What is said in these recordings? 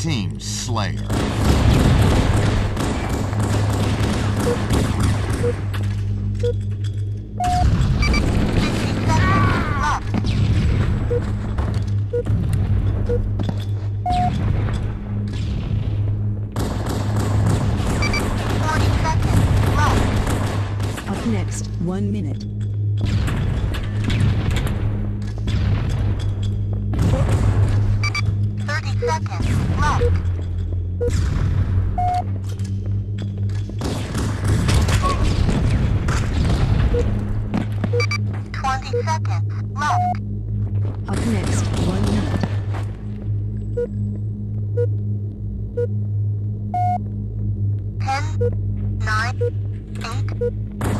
Team Slayer.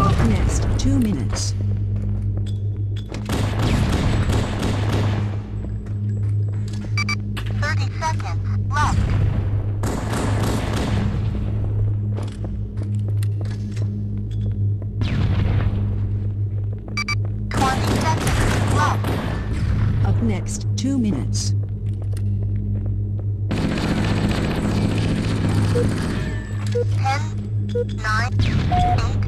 Up next, two minutes. Thirty seconds left. Twenty seconds left. Up next, two minutes. Ten, nine, eight,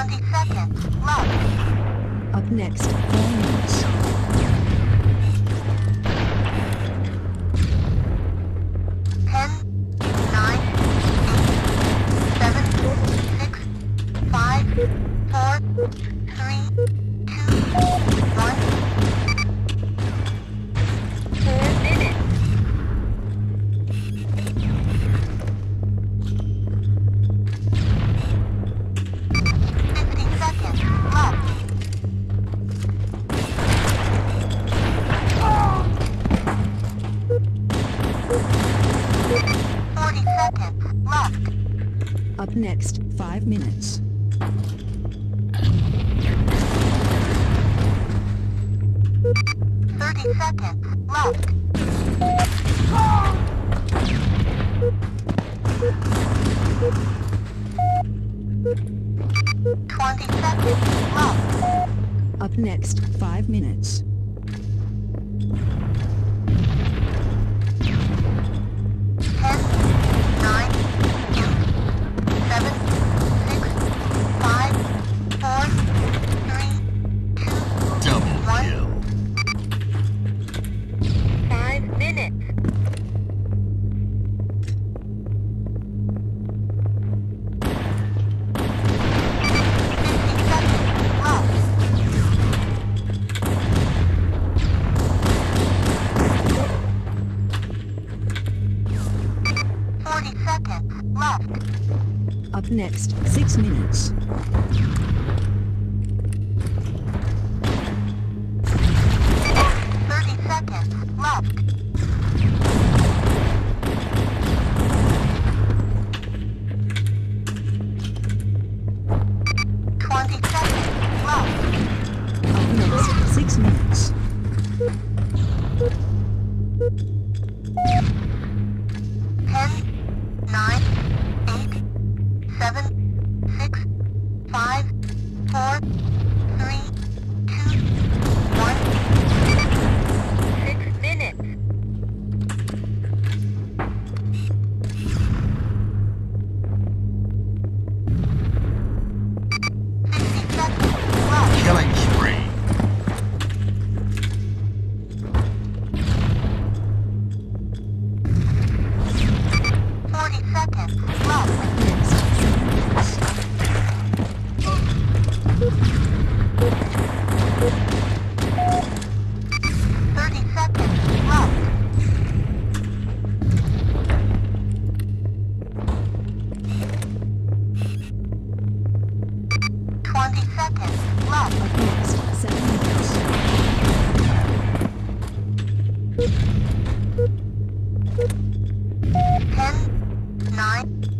Twenty seconds left. Up next, minutes. 30 seconds left. Twenty seconds left. Up next, five minutes. Next, 6 minutes. nine.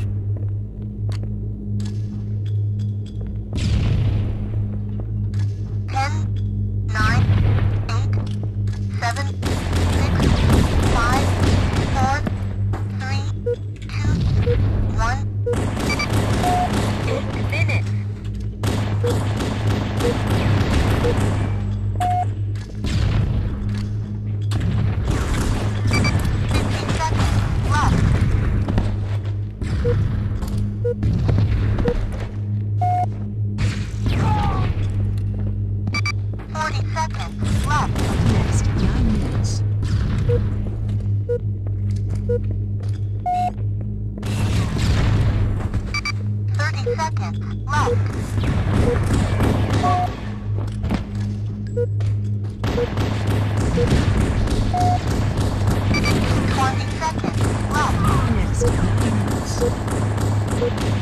Left. Left. Twenty seconds. Left. Next.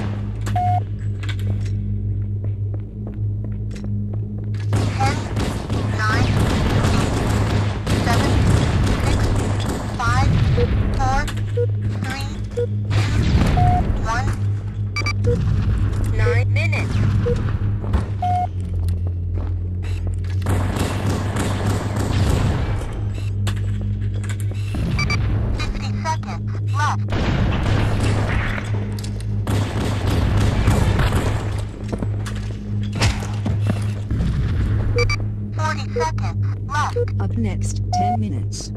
Up next, 10 minutes.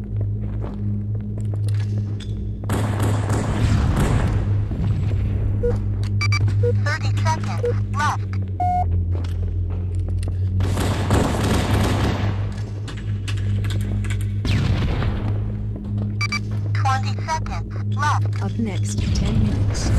Thirty seconds left. Twenty seconds left. Up next, ten minutes.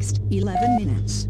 next 11 minutes.